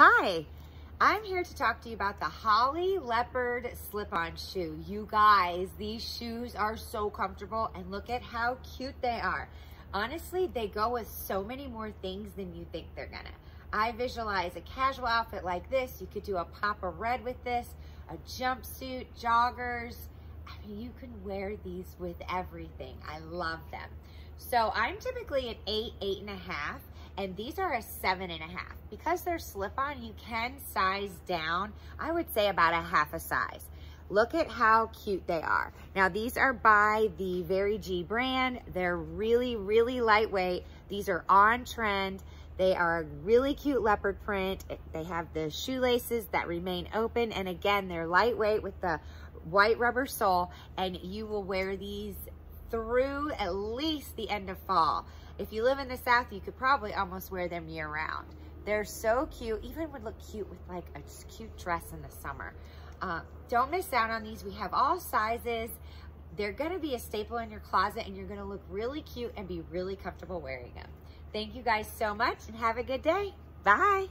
Hi, I'm here to talk to you about the Holly Leopard slip-on shoe. You guys, these shoes are so comfortable and look at how cute they are. Honestly, they go with so many more things than you think they're gonna. I visualize a casual outfit like this. You could do a pop of red with this, a jumpsuit, joggers. I mean, you can wear these with everything. I love them. So I'm typically an eight, eight and a half and these are a seven and a half. Because they're slip-on, you can size down, I would say about a half a size. Look at how cute they are. Now these are by the Very G brand. They're really, really lightweight. These are on trend. They are really cute leopard print. They have the shoelaces that remain open. And again, they're lightweight with the white rubber sole. And you will wear these through at least the end of fall. If you live in the South, you could probably almost wear them year round. They're so cute, even would look cute with like a cute dress in the summer. Uh, don't miss out on these. We have all sizes. They're gonna be a staple in your closet and you're gonna look really cute and be really comfortable wearing them. Thank you guys so much and have a good day. Bye.